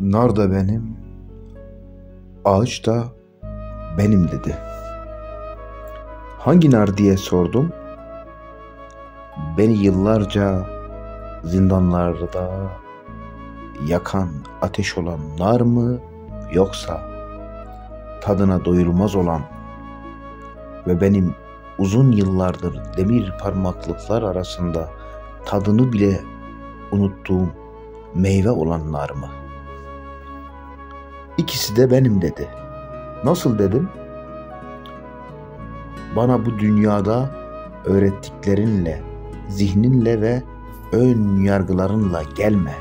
Nar da benim, ağaç da benim dedi. Hangi nar diye sordum. Beni yıllarca zindanlarda yakan ateş olan nar mı yoksa tadına doyulmaz olan ve benim uzun yıllardır demir parmaklıklar arasında tadını bile unuttuğum meyve olan nar mı? İkisi de benim dedi. Nasıl dedim? Bana bu dünyada öğrettiklerinle, zihninle ve ön yargılarınla gelme.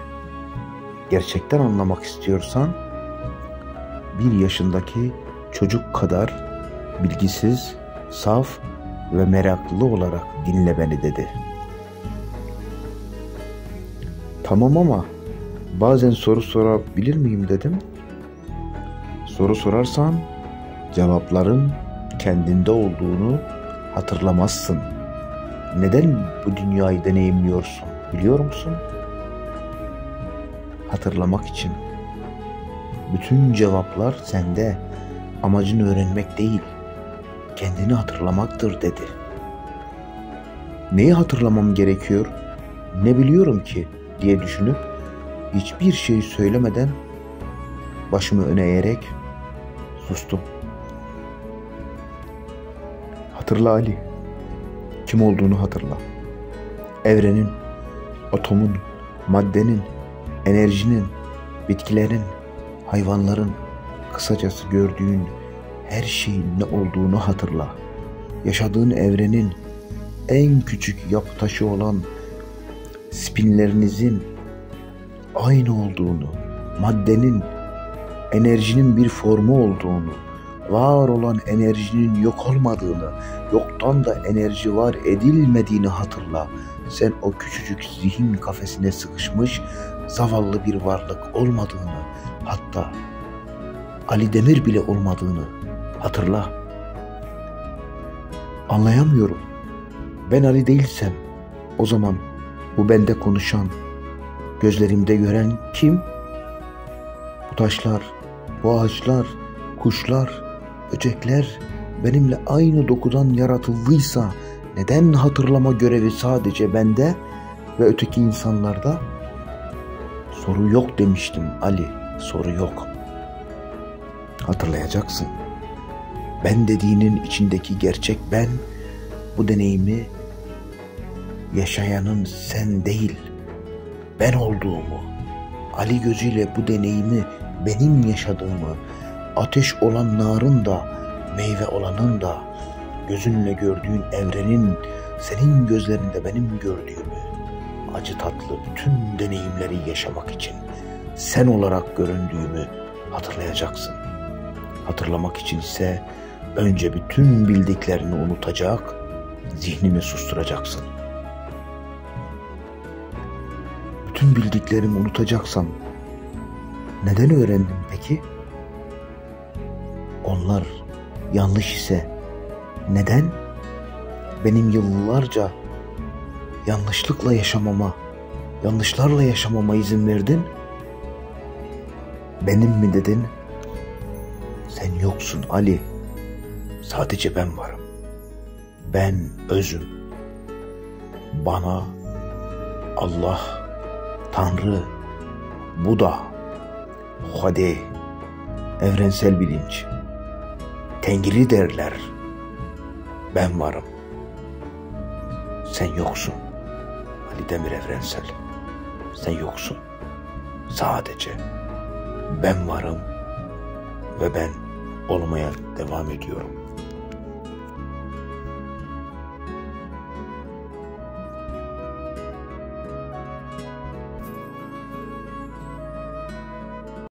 Gerçekten anlamak istiyorsan bir yaşındaki çocuk kadar bilgisiz, saf ve meraklı olarak dinle beni dedi. Tamam ama bazen soru sorabilir miyim dedim. Soru sorarsan cevapların kendinde olduğunu hatırlamazsın. Neden bu dünyayı deneyimliyorsun biliyor musun? Hatırlamak için. Bütün cevaplar sende. Amacın öğrenmek değil, kendini hatırlamaktır dedi. Neyi hatırlamam gerekiyor? Ne biliyorum ki diye düşünüp hiçbir şey söylemeden başımı öne eğerek sustum. Hatırla Ali. Kim olduğunu hatırla. Evrenin, atomun, maddenin, enerjinin, bitkilerin, hayvanların, kısacası gördüğün her şeyin ne olduğunu hatırla. Yaşadığın evrenin en küçük yapı taşı olan spinlerinizin aynı olduğunu, maddenin, enerjinin bir formu olduğunu, var olan enerjinin yok olmadığını, yoktan da enerji var edilmediğini hatırla. Sen o küçücük zihin kafesine sıkışmış zavallı bir varlık olmadığını, hatta Ali Demir bile olmadığını hatırla. Anlayamıyorum. Ben Ali değilsem o zaman bu bende konuşan, gözlerimde gören kim? Bu taşlar, bu ağaçlar, kuşlar, böcekler benimle aynı dokudan yaratıldıysa neden hatırlama görevi sadece bende ve öteki insanlarda? Soru yok demiştim Ali, soru yok. Hatırlayacaksın. Ben dediğinin içindeki gerçek ben, bu deneyimi yaşayanın sen değil, ben olduğumu, Ali gözüyle bu deneyimi benim yaşadığımı, ateş olan narın da, meyve olanın da, gözünle gördüğün evrenin senin gözlerinde benim gördüğümü, acı tatlı bütün deneyimleri yaşamak için sen olarak göründüğümü hatırlayacaksın. Hatırlamak için ise önce bütün bildiklerini unutacak, zihnini susturacaksın. Bütün bildiklerimi unutacaksam neden öğrendim peki?'' onlar yanlış ise neden benim yıllarca yanlışlıkla yaşamama, yanlışlarla yaşamama izin verdin? Benim mi dedin? Sen yoksun Ali. Sadece ben varım. Ben özüm. Bana Allah, Tanrı, Buda, Hade, evrensel bilinç, Tengri derler. Ben varım. Sen yoksun. Ali Demir Evrensel. Sen yoksun. Sadece ben varım ve ben olmaya devam ediyorum.